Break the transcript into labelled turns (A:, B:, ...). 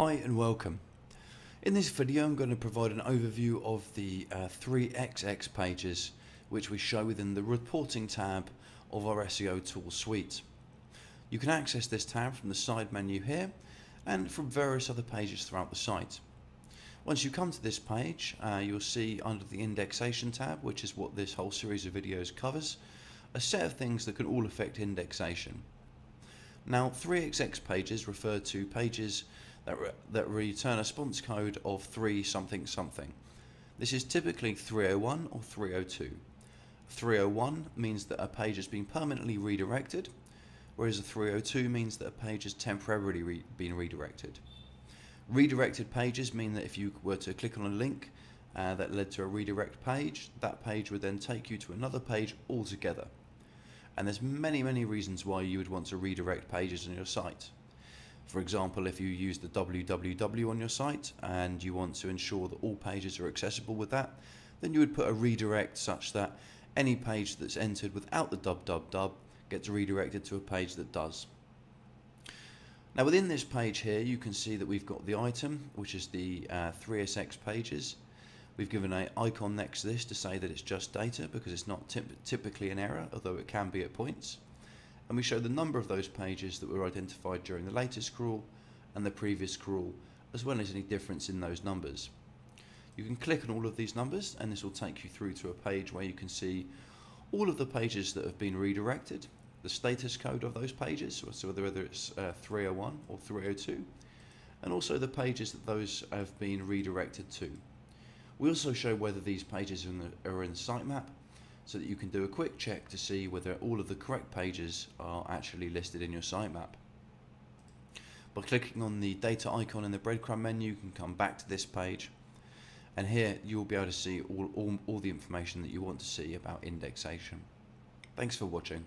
A: Hi and welcome. In this video I'm going to provide an overview of the uh, 3XX pages which we show within the reporting tab of our SEO tool suite. You can access this tab from the side menu here and from various other pages throughout the site. Once you come to this page uh, you'll see under the indexation tab which is what this whole series of videos covers a set of things that can all affect indexation. Now 3XX pages refer to pages that, re that return a sponse code of 3 something something. This is typically 301 or 302. 301 means that a page has been permanently redirected, whereas a 302 means that a page has temporarily re been redirected. Redirected pages mean that if you were to click on a link uh, that led to a redirect page, that page would then take you to another page altogether. And there's many, many reasons why you would want to redirect pages on your site. For example, if you use the www on your site and you want to ensure that all pages are accessible with that, then you would put a redirect such that any page that's entered without the www gets redirected to a page that does. Now within this page here you can see that we've got the item which is the uh, 3XX pages. We've given an icon next to this to say that it's just data because it's not typically an error although it can be at points and we show the number of those pages that were identified during the latest crawl and the previous crawl, as well as any difference in those numbers. You can click on all of these numbers and this will take you through to a page where you can see all of the pages that have been redirected, the status code of those pages, so whether it's uh, 301 or 302, and also the pages that those have been redirected to. We also show whether these pages are in the, are in the sitemap so that you can do a quick check to see whether all of the correct pages are actually listed in your sitemap. By clicking on the data icon in the breadcrumb menu you can come back to this page and here you'll be able to see all, all, all the information that you want to see about indexation. Thanks for watching.